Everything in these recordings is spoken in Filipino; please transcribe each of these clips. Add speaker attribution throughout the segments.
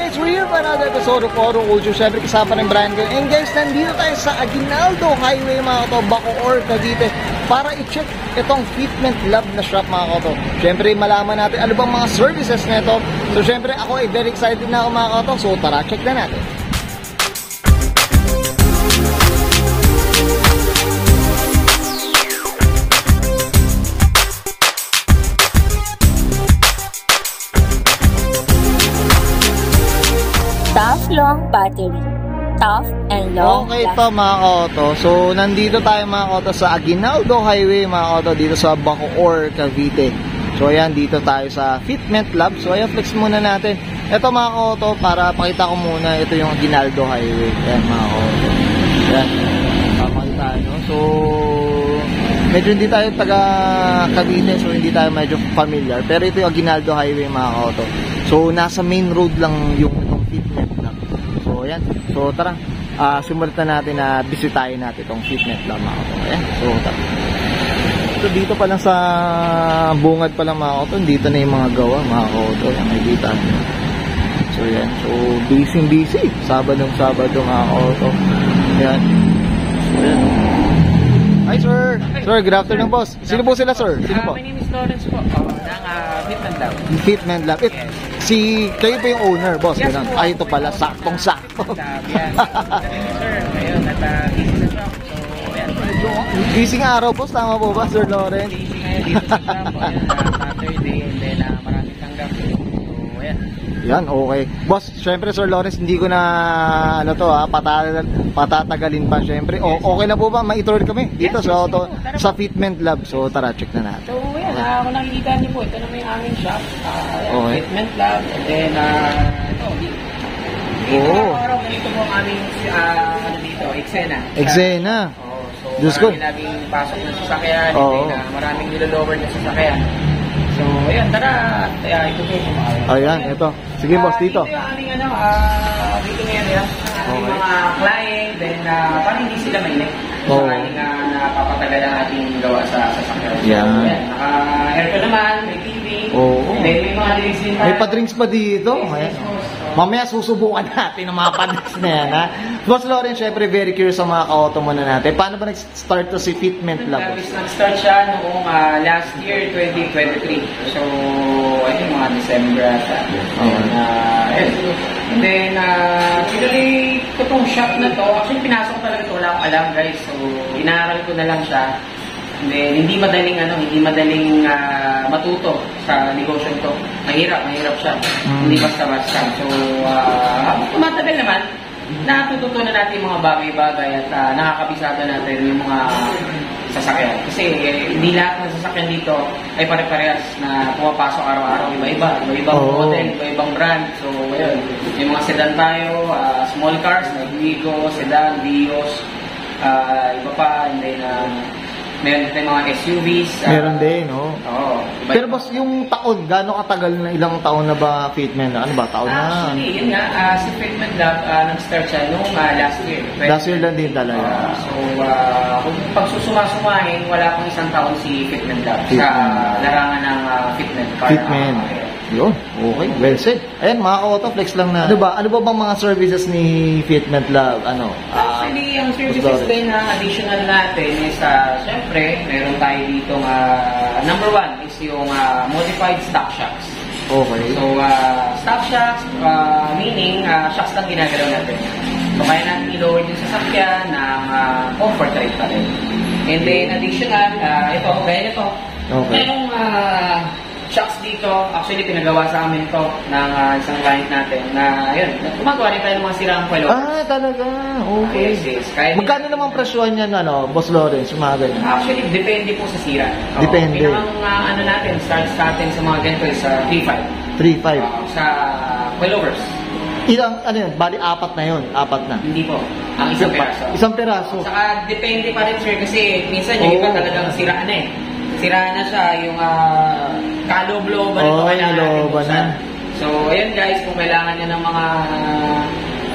Speaker 1: guys, we're here for another episode of Oro Culture. Siyempre kasama ng Brian ko. And guys, nandito tayo sa Aguinaldo Highway mga kato, Bacoor, Cavite para i-check itong fitment lab na shop mga kato. Siyempre malaman natin ano bang mga services nito. So siyempre ako ay very excited na ako mga kato. So tara, check na natin.
Speaker 2: Long battery. Tough and long
Speaker 1: Okay
Speaker 2: lasting.
Speaker 1: to mga koto. So nandito tayo mga koto sa Aguinaldo Highway mga koto dito sa Bacoor, Cavite. So ayan dito tayo sa Fitment Lab. So ayan flex muna natin. Ito mga koto para pakita ko muna ito yung Aguinaldo Highway. Ayan mga koto. Ayan. Papakita no. So medyo hindi tayo taga Cavite so hindi tayo medyo familiar. Pero ito yung Aguinaldo Highway mga koto. So nasa main road lang yung. So, tara. Ah, simulan na natin na bisitahin natin itong fitness lang mga kauto. Ayan. So, tara. So, dito pa lang sa bungad pa lang mga kauto. Dito na yung mga gawa mga kauto. Ayan, makikita nyo. So, ayan. So, busy busy. Sabadong Sabado mga kauto. Ayan. So, ayan. Hi, sir. Sir, good afternoon, boss. Sino po sila, sir? Sino
Speaker 3: Ah,
Speaker 1: po?
Speaker 3: my name is Lawrence po, oh, ng uh, Fitman Lab.
Speaker 1: Fitment Lab. It, si, kayo po yung owner, boss.
Speaker 3: Yes,
Speaker 1: Ganun.
Speaker 3: po.
Speaker 1: Ay, ito pala. Saktong-sakto.
Speaker 3: Yan. Sir, ngayon, at uh, busy na shop. So, yan.
Speaker 1: Gising araw, boss. Tama po ba, Sir Lawrence?
Speaker 3: Busy ngayon dito sa shop. O, yan, uh, Saturday, and then uh, maraming tanggap. So, yan.
Speaker 1: Yan, okay. Boss, syempre Sir Lawrence, hindi ko na ano to ha, patatagal, patatagalin pa syempre. O, okay na po ba ma-tour kami dito
Speaker 3: Yes,
Speaker 1: sa auto,
Speaker 3: yes,
Speaker 1: sa Fitment Lab. So tara, check na natin.
Speaker 3: So, yan, uh, kung nakikita niyo po, ito na may aming shop. Uh,
Speaker 1: Okay.
Speaker 3: Fitment Lab, and then, uh, ito, dito.
Speaker 1: Oo.
Speaker 3: araw, ganito po ang aming, uh, ano dito, Exena.
Speaker 1: Exena.
Speaker 3: Oo, so
Speaker 1: Diyos ko.
Speaker 3: marami laging pasok ng sasakyan, hindi na maraming nilolower na sasakyan. So, ayun, tara, uh, ito po yung mga
Speaker 1: Ayan, ito. Sige boss,
Speaker 3: Ah,
Speaker 1: dito.
Speaker 3: Dito yung aming ano, ah, dito ngayon yan. Aming
Speaker 1: Okay.
Speaker 3: mga client, then uh, parang hindi sila mainit. So,
Speaker 1: Oo.
Speaker 3: ating uh, napapatagal ang ating gawa sa sasakyan.
Speaker 1: Yan.
Speaker 3: ayan, naka-aircon naman, may TV,
Speaker 1: Oo.
Speaker 3: then may mga drinks din
Speaker 1: May pa-drinks pa dito.
Speaker 3: Yes,
Speaker 1: Ayan. Mamaya susubukan natin ang mga pa-drinks na yan ha. Boss Lawrence, syempre very curious sa mga ka-auto muna natin. Paano ba nag-start to si Fitment Lab?
Speaker 3: Labis nag-start siya noong ah, last year, 2023. So, think mga December ata. And, uh, ayun. And then, uh, actually, ito tong shop na to, actually pinasok ko talaga ito, wala akong alam guys. So, inaaral ko na lang siya. Then, hindi madaling ano, hindi madaling ah, matuto sa negosyo to. Mahirap, mahirap siya.
Speaker 1: Mm.
Speaker 3: Hindi basta-basta. So, uh, habang tumatagal naman, natututunan natin yung mga bagay-bagay at ah, nakakabisado natin yung mga sasakyan. Kasi eh, hindi lahat ng sasakyan dito ay pare-parehas na pumapasok araw-araw. Iba-iba. Iba-ibang
Speaker 1: Oo.
Speaker 3: model, iba-ibang brand. So, ayun. May mga sedan tayo, ah, small cars, like Wigo, sedan, Vios, ah, iba pa. And then, ah, meron din mga SUVs. ah,
Speaker 1: Meron din, no?
Speaker 3: Oo. iba-
Speaker 1: Pero boss, yung taon, gaano katagal na ilang taon na ba Fitment? Ano ba? Taon na?
Speaker 3: Actually, yun nga, ah, si Fitment Lab, uh, nag-start siya noong ah, last year.
Speaker 1: Last year lang din talaga.
Speaker 3: so, uh, kung pagsusuma-sumahin, wala pang isang taon si Fitment Lab sa
Speaker 1: Fitment.
Speaker 3: larangan ng uh, fitment. Para,
Speaker 1: Fitment. Yun, okay, well said. Ayan, mga auto flex lang na. Ano ba? Ano ba bang mga services ni Fitment Lab? Ano? ah,
Speaker 3: Actually, ang services
Speaker 1: Sorry.
Speaker 3: din na additional natin is, uh, syempre, meron tayo dito, uh, number one is yung uh, modified stock shocks.
Speaker 1: okay.
Speaker 3: So, uh, stock shocks, uh, meaning, uh, shocks lang ginagalaw natin. So, kaya natin i-lower yung sasakyan ng uh, comfort rate pa rin. And then, additional, uh, ito, kaya ito.
Speaker 1: Okay.
Speaker 3: Merong uh, shocks dito, actually, pinagawa sa amin to ng uh, isang client natin na, yun, gumagawa rin tayo ng mga sirang coilovers.
Speaker 1: Ah, talaga. Okay.
Speaker 3: Yes, yes. Kahit
Speaker 1: Magkano naman presyohan yan, ano, Boss Lawrence, yung mga ganyan?
Speaker 3: Actually, depende po sa sira. Oo,
Speaker 1: Depende.
Speaker 3: Pinakang uh, ano natin, starts natin sa mga ganito is uh, 3.5.
Speaker 1: 3.5.
Speaker 3: Oo, sa coilovers.
Speaker 1: Ilang, ano yun, bali apat na yun, apat na.
Speaker 3: Hindi po. Ang isang peraso.
Speaker 1: Isang peraso.
Speaker 3: Saka depende pa rin sir kasi minsan yung iba
Speaker 1: Oo.
Speaker 3: talagang sira na eh. Sira na siya yung uh, kaloob-looban
Speaker 1: Oo,
Speaker 3: ito kailangan
Speaker 1: na.
Speaker 3: So, ayan guys, kung kailangan nyo ng mga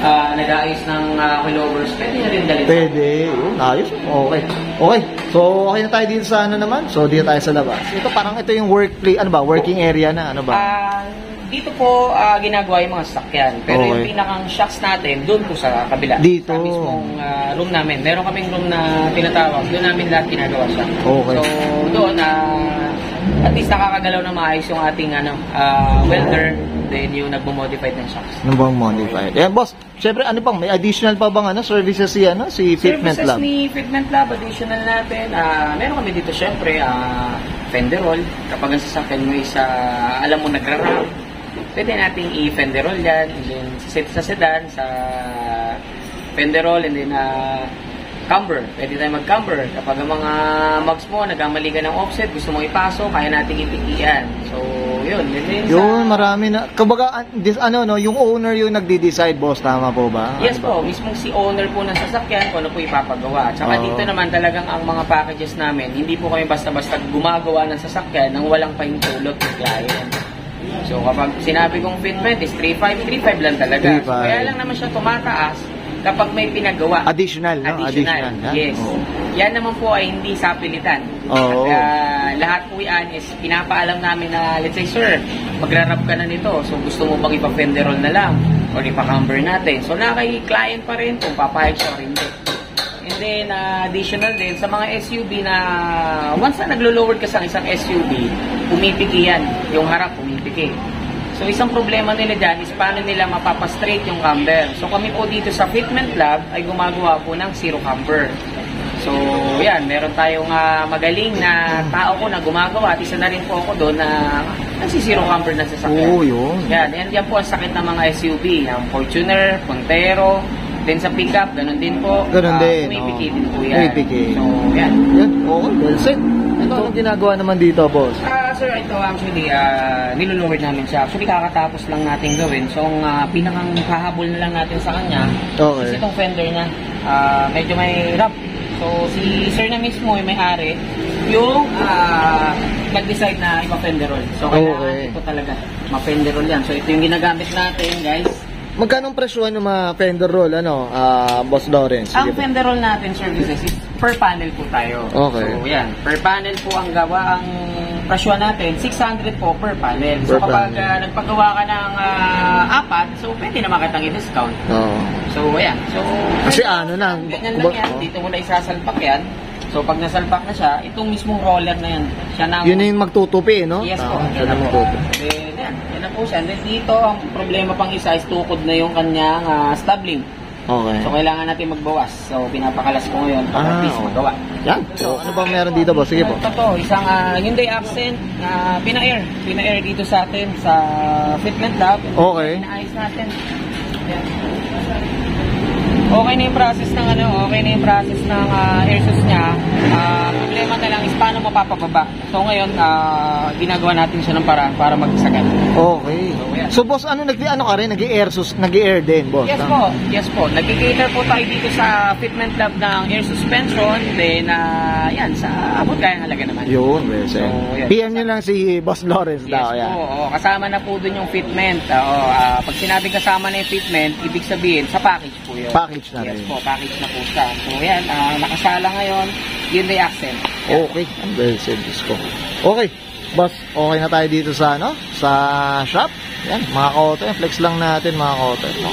Speaker 3: uh, nag-aayos ng uh, coilovers, pwede nyo rin dalhin.
Speaker 1: Pwede. Yun, ayos. Okay. Okay. So, okay na tayo dito sa ano naman. So, dito tayo sa labas. Ito parang ito yung workplace. Ano ba? Working area na. Ano ba?
Speaker 3: Ah, dito po ah, ginagawa yung mga sasakyan. Pero yung
Speaker 1: Okay.
Speaker 3: pinakang shocks natin, doon po sa kabila.
Speaker 1: Dito.
Speaker 3: Sa mismong ah, room namin. Meron kaming room na tinatawag. Doon namin lahat ginagawa siya.
Speaker 1: Okay.
Speaker 3: So, doon, ah, at least nakakagalaw na maayos yung ating ano, ah, welder. Then yung nagmo-modified ng shocks.
Speaker 1: Ano bang modified? Eh, boss, syempre, ano pang, may additional pa bang ano, services si, ano, si Fitment
Speaker 3: Services
Speaker 1: Lab?
Speaker 3: ni Fitment Lab, additional natin. ah meron kami dito syempre, ah fenderol. Kapag ang sasakyan mo is, ah, alam mo nagra-ramp, pwede nating i-fenderol yan. And then sa, sa sedan, sa fenderol, and then ah camber. Pwede tayo mag-camber. Kapag ang mga mugs mo, nagkamali ka ng offset, gusto mong ipasok, kaya nating ipikian. So, yun. Sa-
Speaker 1: Yun, marami na. Kumbaga, dis, ano, no, yung owner yung nagde-decide, boss. Tama po ba?
Speaker 3: Yes
Speaker 1: Ano ba?
Speaker 3: po, mismo si owner po ng sasakyan kung ano po ipapagawa. Tsaka
Speaker 1: Oo.
Speaker 3: dito naman talagang ang mga packages namin, hindi po kami basta-basta gumagawa ng sasakyan nang walang pahintulot ng client. So kapag sinabi kong fitment is 3.5, 3.5 lang talaga.
Speaker 1: 3.5.
Speaker 3: So, kaya lang naman siya tumataas kapag may pinagawa.
Speaker 1: Additional, no?
Speaker 3: Additional,
Speaker 1: ha?
Speaker 3: yes.
Speaker 1: Oo.
Speaker 3: Yan naman po ay hindi sapilitan.
Speaker 1: Oo.
Speaker 3: At ah, lahat po yan is pinapaalam namin na, let's say, sir, magra-rap ka na nito. So gusto mo bang ipa-fenderol na lang? Or ipa-camber natin? So na kay client pa rin kung papayag siya or hindi. And then, ah, additional din, sa mga SUV na once na naglo-lower ka sa isang SUV, pumipiki yan. Yung harap, pumipiki. So, isang problema nila dyan is paano nila mapapastraight yung camber. So, kami po dito sa Fitment Lab ay gumagawa po ng zero camber. So, yan, meron tayong ah, magaling na tao ko na gumagawa at isa na rin po ako doon na nagsisiro camber na sasakyan.
Speaker 1: Oo, yun.
Speaker 3: Yan, yan, yan po ang sakit ng mga SUV, ng Fortuner, Montero, then sa pickup, ganun din po.
Speaker 1: Ganun
Speaker 3: Ah,
Speaker 1: din,
Speaker 3: Pumipiki
Speaker 1: oo.
Speaker 3: din po yan.
Speaker 1: Pumipiki.
Speaker 3: So, yan.
Speaker 1: Yan, okay, well said. Ito, anong ginagawa naman dito, boss?
Speaker 3: Ah, sir, ito actually, ah niluluward namin siya. Actually, kakatapos lang natin gawin. So, ang ah, pinakang hahabol na lang natin sa kanya is
Speaker 1: Okay.
Speaker 3: itong fender niya. Ah, medyo may rap. So, si sir na mismo, yung may-ari, yung ah, nag-decide na ipa-fenderol. So, kailangan
Speaker 1: Okay.
Speaker 3: ito talaga, ma-fenderol yan. So, ito yung ginagamit natin, guys.
Speaker 1: Magkano ang presyohan ng mga fender roll, ano, ah, boss Lawrence?
Speaker 3: Ang
Speaker 1: Sige po.
Speaker 3: fenderol natin services is per panel po tayo.
Speaker 1: Okay.
Speaker 3: So, yan. Per panel po ang gawa. Ang presyo natin, 600 po per panel. so,
Speaker 1: Per
Speaker 3: kapag
Speaker 1: panel.
Speaker 3: ah, nagpagawa ka ng ah, apat, so pwede naman kitang i-discount.
Speaker 1: Oo.
Speaker 3: So, ayan. So,
Speaker 1: Kasi ano na,
Speaker 3: Ganyan lang
Speaker 1: kumbaga-
Speaker 3: yan.
Speaker 1: oh.
Speaker 3: Dito mo na isasalpak yan. So, pag nasalpak na siya, itong mismong roller na yan, siya na
Speaker 1: Yun na yung magtutupi, no?
Speaker 3: Yes po.
Speaker 1: Ah,
Speaker 3: yan
Speaker 1: Yun
Speaker 3: na
Speaker 1: ang
Speaker 3: po.
Speaker 1: magtutupi.
Speaker 3: Then, yan. Yan na po siya. Then, dito, ang problema pang isa is tukod na yung kanyang ah, stabling.
Speaker 1: Okay.
Speaker 3: So, kailangan natin magbawas. So, pinapakalas ko ngayon para
Speaker 1: Ah,
Speaker 3: at least magawa.
Speaker 1: Yan. So, ano bang meron dito, boss? Sige po.
Speaker 3: Ito po, isang uh, Hyundai Accent na pina-air. Pina-air dito sa atin sa Fitment Lab.
Speaker 1: Okay.
Speaker 3: Inaayos natin. Yan. Okay na yung process ng ano, okay na yung process ng ah, air sauce niya. Ah, problema na lang is paano mapapababa. So ngayon, ah, ginagawa natin siya ng paraan para magsagan.
Speaker 1: Okay.
Speaker 3: So.
Speaker 1: So, boss, ano, nag ano ka rin? Nag-air sus, nag-air din, boss?
Speaker 3: Yes po, yes po. Nag-cater po tayo dito sa Fitment Lab ng air suspension. Then, ah, yan, sa abot kayang halaga naman.
Speaker 1: Yun, said.
Speaker 3: So, yan.
Speaker 1: PM nyo lang si Boss Lawrence
Speaker 3: Yes
Speaker 1: daw.
Speaker 3: po,
Speaker 1: Yan.
Speaker 3: oo. kasama na po dun yung fitment. Oo, ah, pag sinabing kasama na yung fitment, ibig sabihin, sa package po yun.
Speaker 1: Package na
Speaker 3: Yes
Speaker 1: rin.
Speaker 3: po, package na po siya. So yan, ah, nakasala ngayon, yun the accent.
Speaker 1: Okay. Well said, Diyos ko. Okay. Boss, okay na tayo dito sa, ano? Sa shop. Yan, mga. Yan, flex lang natin, mga ka-auto. No?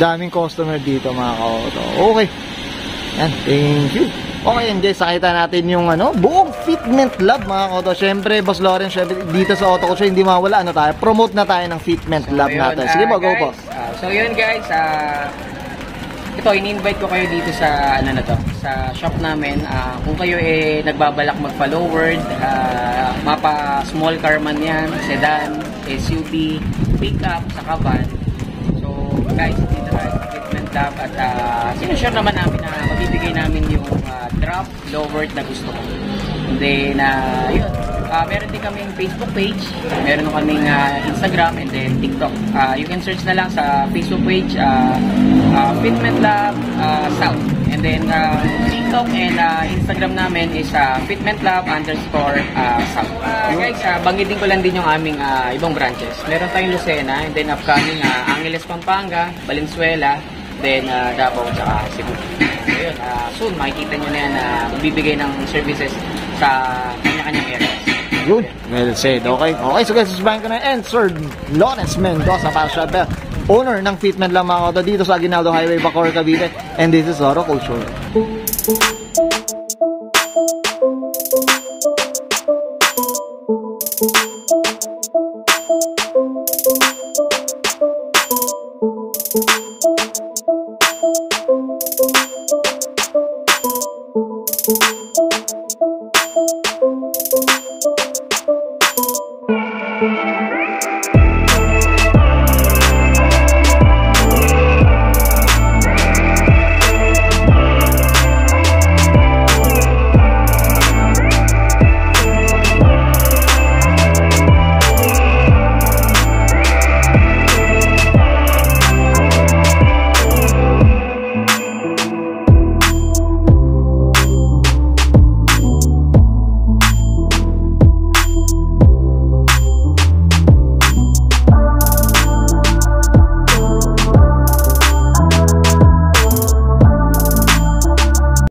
Speaker 1: Daming customer dito, mga ka-auto. Okay. Yan, thank you. Okay, and guys, nakita natin yung ano, buong fitment lab mga auto. Syempre, Boss Lawrence, syempre, dito sa auto ko siya hindi mawala ano tayo. Promote na tayo ng fitment lab
Speaker 3: So, yun,
Speaker 1: natin. Sige
Speaker 3: ah,
Speaker 1: po, go
Speaker 3: guys,
Speaker 1: po.
Speaker 3: ah, so yun guys, ah, ito, ini-invite ko kayo dito sa, ano na to, sa shop namin. Ah, kung kayo eh nagbabalak mag-forward, ah, mapa small car man yan, sedan, SUV, pickup, saka van. So guys, dito sa Fitment Lab at uh, sinashare naman namin na mabibigay namin yung ah, drop lowered na gusto ko. And then, ah, yun. Ah, meron din kaming Facebook page, meron din kaming ah, Instagram, and then TikTok. Ah, you can search na lang sa Facebook page, uh, Fitment Lab ah, South. And then, ah, TikTok and ah, Instagram namin is uh, Fitment Lab underscore ah, South. Ah, guys, uh, banggitin ko lang din yung aming ah, ibang branches. Meron tayong Lucena, and then upcoming uh, Angeles, Pampanga, Valenzuela, then uh, Davao, tsaka Cebu. So, yun, ah, soon makikita nyo na yan na magbibigay ng services sa kanya-kanyang areas.
Speaker 1: Yun, well said. Okay, okay. So guys, susubahin ko na and Lawrence Mendoza para siya bell. Owner ng Fitment lang mga koto dito sa Aguinaldo Highway, Bacoor, Cavite. And this is Oro Culture.